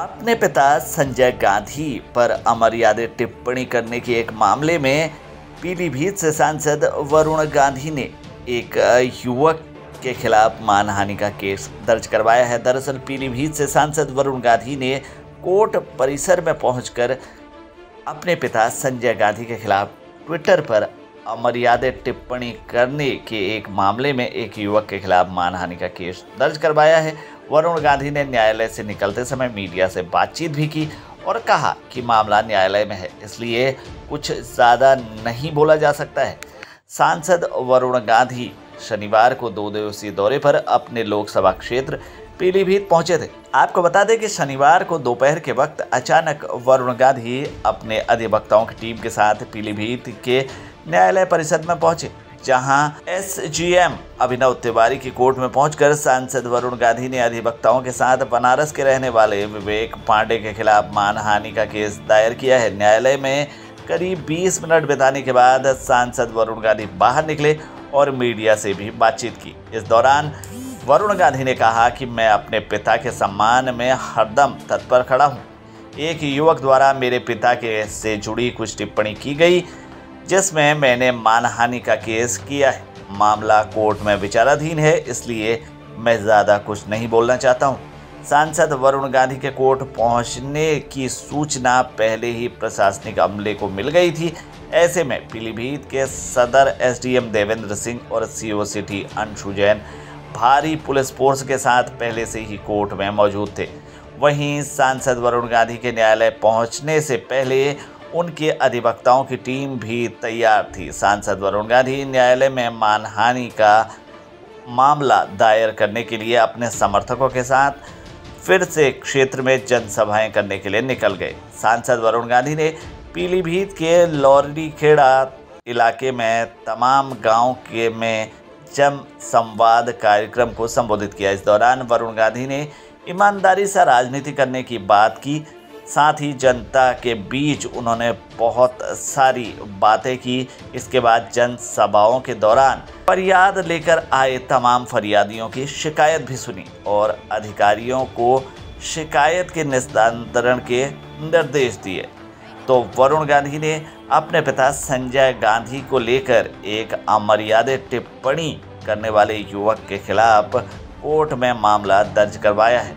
अपने पिता संजय गांधी पर अमर्यादित टिप्पणी करने के एक मामले में पीलीभीत से सांसद वरुण गांधी ने एक युवक के खिलाफ मानहानि का केस दर्ज करवाया है। दरअसल पीलीभीत से सांसद वरुण गांधी ने कोर्ट परिसर में पहुंचकर अपने पिता संजय गांधी के खिलाफ ट्विटर पर अमर्यादित टिप्पणी करने के एक मामले में एक युवक के खिलाफ मानहानि का केस दर्ज करवाया है। वरुण गांधी ने न्यायालय से निकलते समय मीडिया से बातचीत भी की और कहा कि मामला न्यायालय में है, इसलिए कुछ ज़्यादा नहीं बोला जा सकता है। सांसद वरुण गांधी शनिवार को दो दिवसीय दौरे पर अपने लोकसभा क्षेत्र पीलीभीत पहुँचे थे। आपको बता दें कि शनिवार को दोपहर के वक्त अचानक वरुण गांधी अपने अधिवक्ताओं की टीम के साथ पीलीभीत के न्यायालय परिषद में पहुँचे। जहाँ एसजीएम अभिनव तिवारी की कोर्ट में पहुंचकर सांसद वरुण गांधी ने अधिवक्ताओं के साथ बनारस के रहने वाले विवेक पांडे के खिलाफ मानहानि का केस दायर किया है। न्यायालय में करीब 20 मिनट बिताने के बाद सांसद वरुण गांधी बाहर निकले और मीडिया से भी बातचीत की। इस दौरान वरुण गांधी ने कहा कि मैं अपने पिता के सम्मान में हरदम तत्पर खड़ा हूँ। एक युवक द्वारा मेरे पिता के से जुड़ी कुछ टिप्पणी की गई। जिसमें मैंने मानहानि का केस किया है। मामला कोर्ट में विचाराधीन है, इसलिए मैं ज़्यादा कुछ नहीं बोलना चाहता हूँ। सांसद वरुण गांधी के कोर्ट पहुँचने की सूचना पहले ही प्रशासनिक अमले को मिल गई थी। ऐसे में पीलीभीत के सदर एसडीएम देवेंद्र सिंह और सीओ सिटी अंशु जैन भारी पुलिस फोर्स के साथ पहले से ही कोर्ट में मौजूद थे। वहीं सांसद वरुण गांधी के न्यायालय पहुँचने से पहले उनके अधिवक्ताओं की टीम भी तैयार थी। सांसद वरुण गांधी न्यायालय में मानहानि का मामला दायर करने के लिए अपने समर्थकों के साथ फिर से क्षेत्र में जनसभाएँ करने के लिए निकल गए। सांसद वरुण गांधी ने पीलीभीत के लौरडी खेड़ा इलाके में तमाम गाँव के में जन संवाद कार्यक्रम को संबोधित किया। इस दौरान वरुण गांधी ने ईमानदारी से राजनीति करने की बात की। साथ ही जनता के बीच उन्होंने बहुत सारी बातें की। इसके बाद जनसभाओं के दौरान फरियाद लेकर आए तमाम फरियादियों की शिकायत भी सुनी और अधिकारियों को शिकायत के निस्तांतरण के निर्देश दिए। तो वरुण गांधी ने अपने पिता संजय गांधी को लेकर एक अमर्यादित टिप्पणी करने वाले युवक के खिलाफ कोर्ट में मामला दर्ज करवाया है।